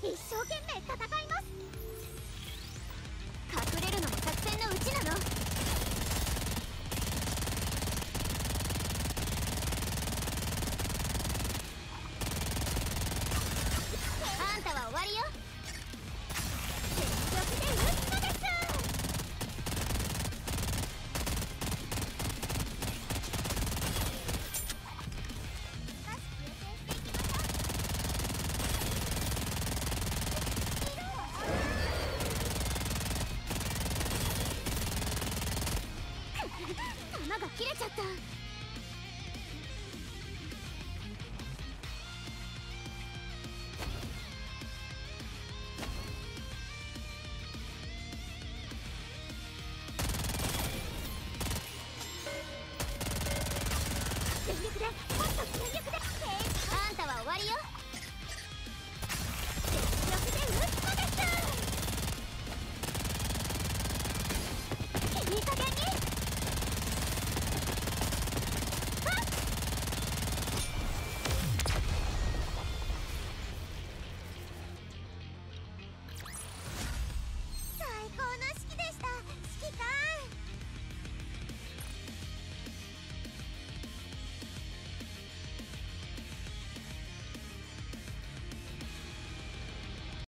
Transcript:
一生懸命戦います。弾が切れちゃった。全力でもっと全力で